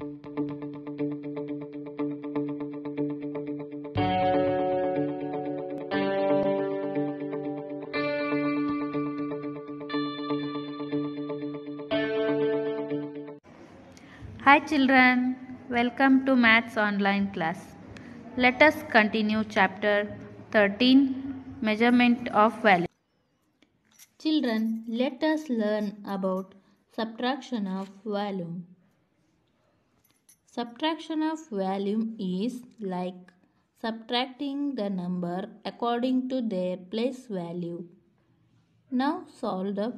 Hi children, welcome to Maths online class. Let us continue chapter 13 Measurement of Volume. Children, let us learn about subtraction of volume. Subtraction of volume is like subtracting the number according to their place value. Now solve the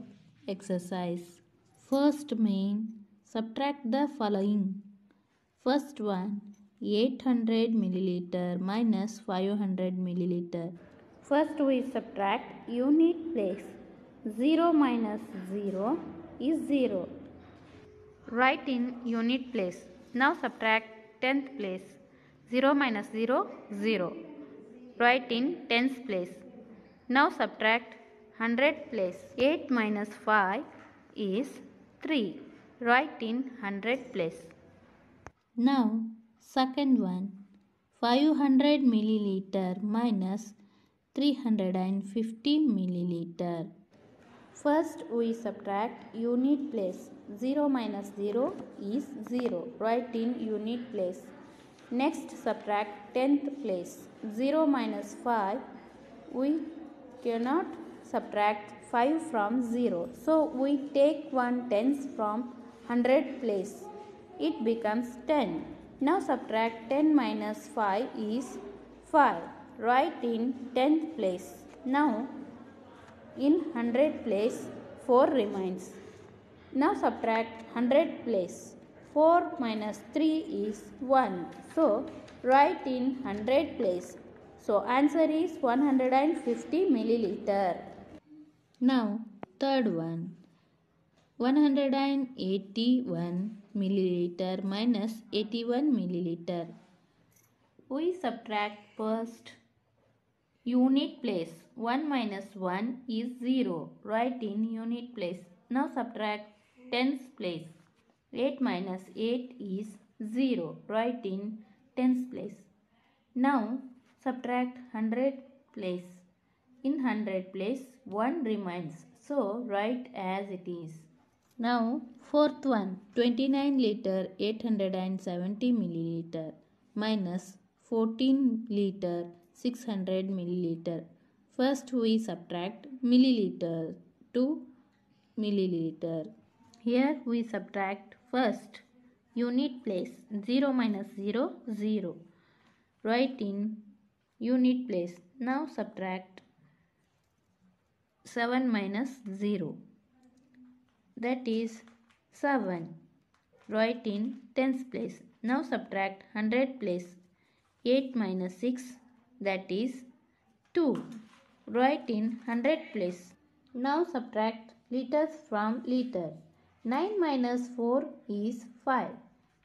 exercise. First main subtract the following. First one 800 milliliter minus 500 milliliter. First we subtract unit place. 0 minus 0 is 0. Write in unit place. Now subtract tenth place. 0 minus 0 0. Write in tens place. Now subtract hundred place. 8 minus 5 is 3. Write in hundred place. Now second one 500 milliliter minus 350 milliliter. First we subtract unit place. 0 minus 0 is 0. Write in unit place. Next subtract tenth place. 0 minus 5 we cannot subtract 5 from 0. So we take one tens from 100 place. It becomes 10. Now subtract 10 minus 5 is 5. Write in tenth place. Now in 100 place 4 remains. Now subtract 100 place. 4 minus 3 is 1. So write in 100 place. So answer is 150 milliliter. Now third one. 181 milliliter minus 81 milliliter. We subtract first unit place. 1 minus 1 is 0. Write in unit place. Now subtract tens place. 8 minus 8 is 0. Write in tens place. Now subtract 100 place. In 100 place 1 remains. So write as it is. Now fourth one 29 liter 870 milliliter minus 14 liter 600 milliliter. First we subtract milliliter to milliliter. Here we subtract first unit place 0 minus 0 0. Write in unit place. Now subtract 7 minus 0 that is 7. Write in tens place. Now subtract 100 place. 8 minus 6 that is 2. Write in 100 place. Now subtract liters from liter. 9 minus 4 is 5.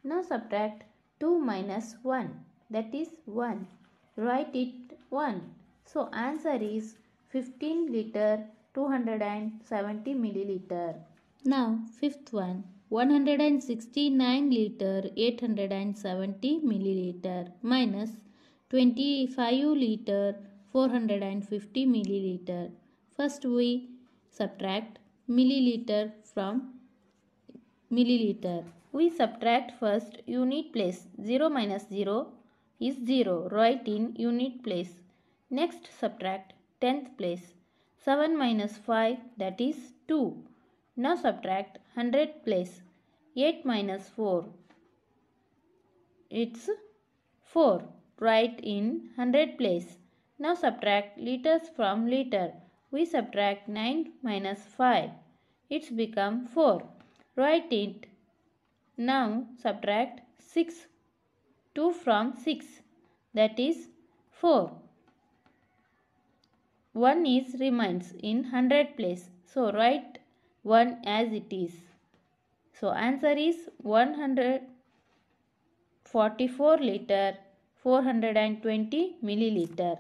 Now subtract 2 minus 1 that is 1. Write it 1. So answer is 15 liter 270 milliliter. Now fifth one 169 liter 870 milliliter minus 25 liter 450 milliliter. First we subtract milliliter from milliliter. We subtract first unit place 0 minus 0 is 0. Write in unit place. Next subtract tenth place 7 minus 5 that is 2. Now subtract 100 place 8 minus 4. It's 4. Write in 100 place. Now subtract liters from liter. We subtract 9 minus 5. It's become 4. Write it. Now subtract 6. 2 from 6. That is 4. 1 is remains in 100 place. So write 1 as it is. So answer is 144 liter 420 milliliter.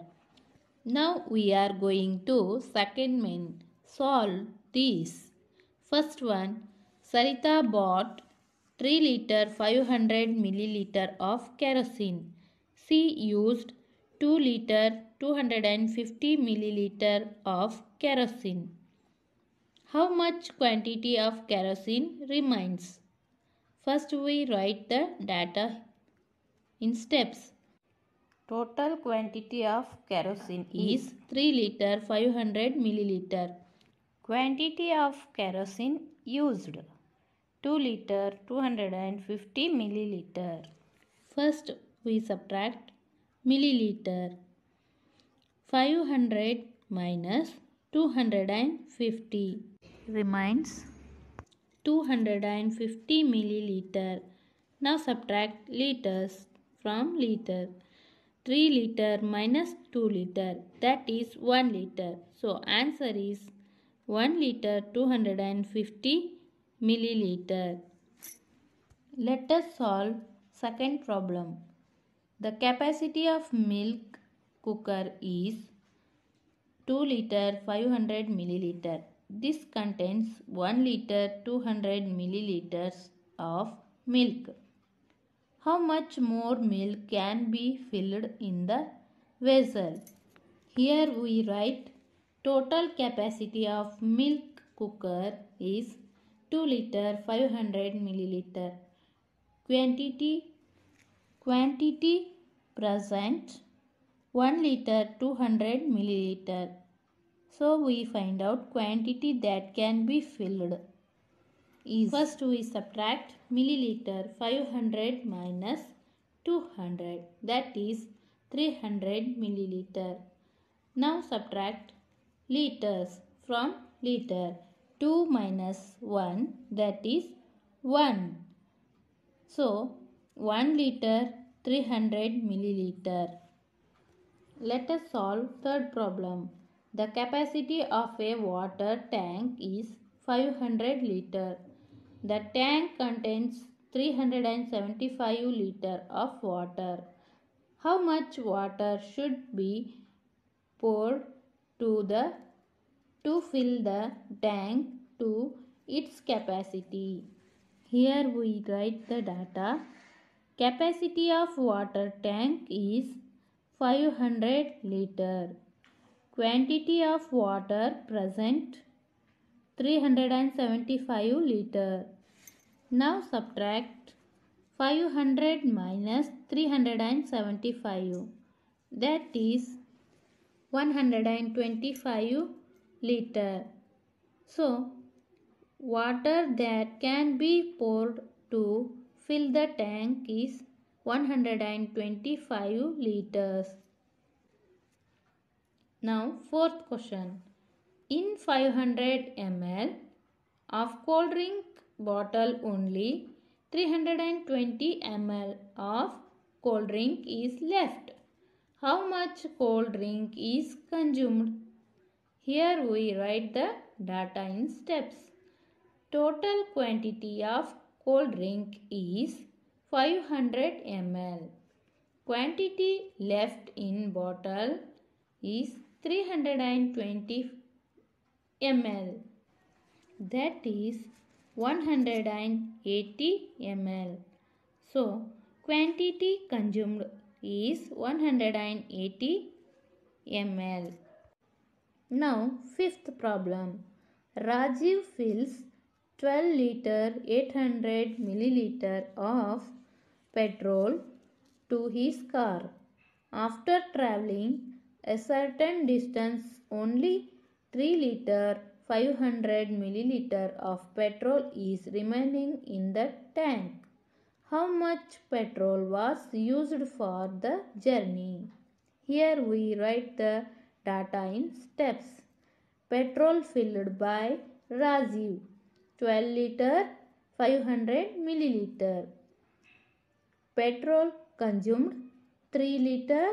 Now we are going to second main solve these. First one Sarita bought 3 liter 500 milliliter of kerosene. C used 2 liter 250 milliliter of kerosene. How much quantity of kerosene remains? First we write the data in steps. Total quantity of kerosene is 3 liter 500 milliliter. Quantity of kerosene used 2 liter 250 milliliter. First we subtract milliliter. 500 minus 250 remains 250 milliliter. Now subtract liters from liter. 3 liter minus 2 liter that is 1 liter. So answer is 1 liter 250 milliliter. Let us solve second problem. The capacity of milk cooker is 2 liter 500 milliliter. This contains 1 liter 200 milliliters of milk. How much more milk can be filled in the vessel? Here we write total capacity of milk cooker is 2 liter 500 milliliter. Quantity quantity present 1 liter 200 milliliter. So we find out quantity that can be filled is first we subtract milliliter 500 minus 200 that is 300 milliliter now subtract liters from liter 2 minus 1 that is 1. So 1 liter 300 milliliter. Let us solve third problem. The capacity of a water tank is 500 liter. The tank contains 375 liter of water. How much water should be poured to the to fill the tank to its capacity. Here we write the data. Capacity of water tank is 500 liter. Quantity of water present 375 liter. Now subtract 500 minus 375 that is 125 liter. So, water that can be poured to fill the tank is 125 liters. Now, fourth question. In 500 ml of cold drink bottle only 320 ml of cold drink is left. How much cold drink is consumed? Here we write the data in steps. Total quantity of cold drink is 500 ml. Quantity left in bottle is 320 ml. That is 180 ml. So, quantity consumed is 180 ml. Now, fifth problem. Rajiv fills 12 liter 800 milliliter of petrol to his car. After traveling a certain distance, only 3 liter 500 milliliter of petrol is remaining in the tank. How much petrol was used for the journey? Here we write the data in steps. Petrol filled by Rajiv 12 liter 500 milliliter. Petrol consumed 3 liter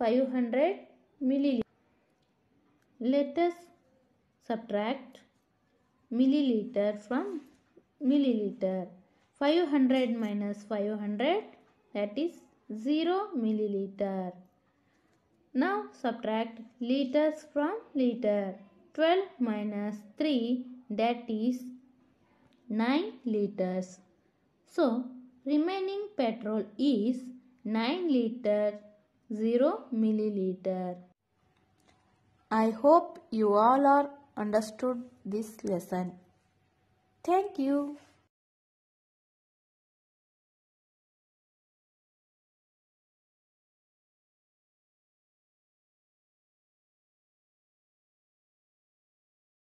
500 milliliter. Let us subtract milliliter from milliliter. 500 minus 500 that is 0 milliliter. Now subtract liters from liter. 12 minus 3 that is 9 liters. So remaining petrol is 9 liter 0 milliliter. I hope you all are understood this lesson. Thank you.